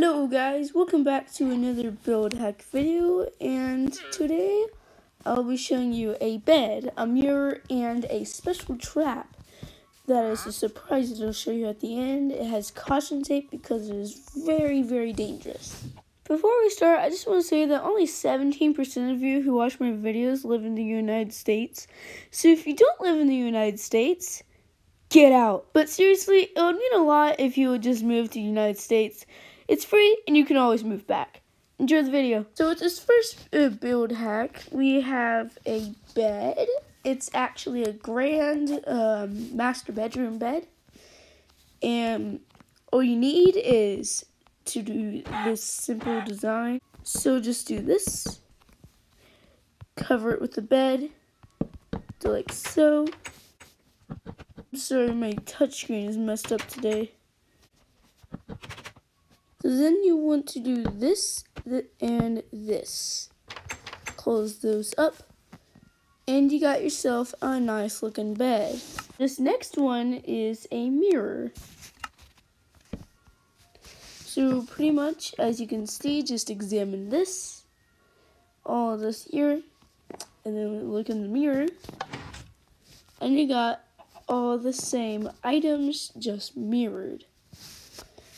Hello guys, welcome back to another build hack video and today I'll be showing you a bed, a mirror, and a special trap that is a surprise that I'll show you at the end. It has caution tape because it is very, very dangerous. Before we start, I just want to say that only 17% of you who watch my videos live in the United States. So if you don't live in the United States, get out. But seriously, it would mean a lot if you would just move to the United States. It's free and you can always move back. Enjoy the video. So with this first uh, build hack, we have a bed. It's actually a grand um, master bedroom bed. And all you need is to do this simple design. So just do this. Cover it with the bed. Do like so. Sorry, my touchscreen is messed up today. So then you want to do this and this. Close those up. And you got yourself a nice looking bed. This next one is a mirror. So pretty much, as you can see, just examine this, all this here, and then look in the mirror, and you got all the same items just mirrored.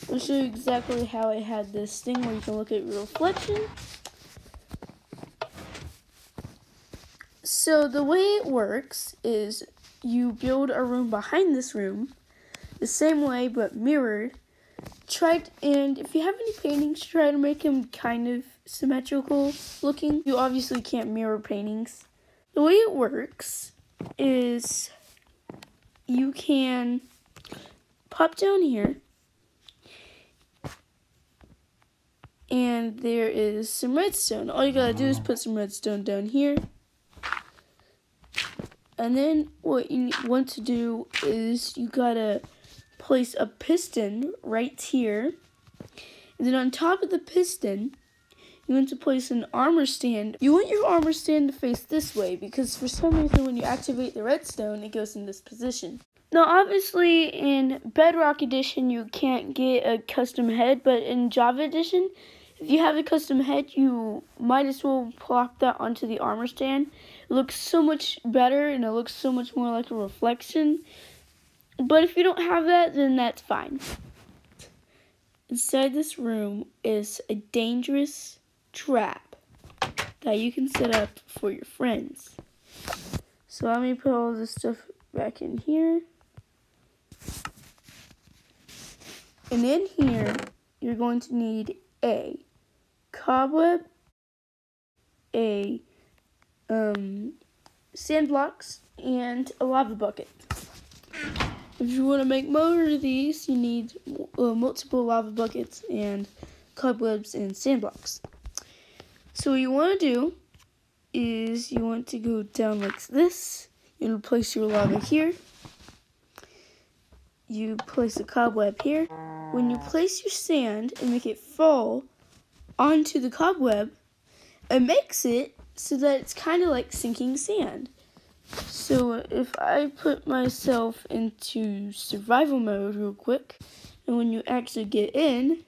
I'll show you exactly how I had this thing where you can look at your reflection. So the way it works is you build a room behind this room the same way but mirrored. Try to, and if you have any paintings, try to make them kind of symmetrical looking. You obviously can't mirror paintings. The way it works is you can pop down here and there is some redstone. All you gotta do is uh-huh. put some redstone down here. And then what you want to do is you gotta place a piston right here. And then on top of the piston, you want to place an armor stand. You want your armor stand to face this way because for some reason when you activate the redstone, it goes in this position. Now, obviously, in Bedrock Edition, you can't get a custom head, but in Java Edition, if you have a custom head, you might as well plop that onto the armor stand. It looks so much better and it looks so much more like a reflection. But if you don't have that, then that's fine. Inside this room is a dangerous trap that you can set up for your friends. So let me put all this stuff back in here. And in here, you're going to need a cobweb, a um, sand blocks, and a lava bucket. If you want to make more of these, you need uh, multiple lava buckets and cobwebs and sand blocks. So what you want to do is you want to go down like this. You place your lava here. You place a cobweb here. When you place your sand and make it fall onto the cobweb, it makes it so that it's kind of like sinking sand. So if I put myself into survival mode real quick, and when you actually get in,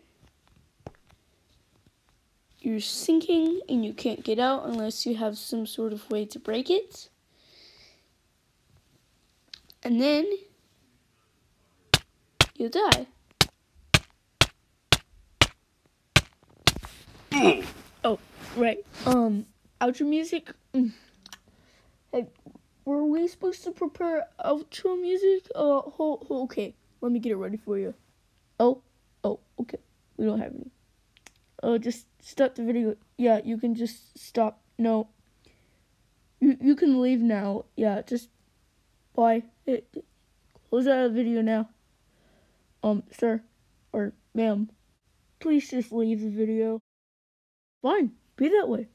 you're sinking and you can't get out unless you have some sort of way to break it. And then you'll die. Oh, right. Um, outro music. Mm. Hey, were we supposed to prepare outro music? Uh, ho, okay. Let me get it ready for you. Oh, oh, okay. We don't have any. Uh, just stop the video. Yeah, you can just stop. No. You you can leave now. Yeah, just bye. It, close out of the video now. Um, sir or ma'am, please just leave the video. Fine, be that way.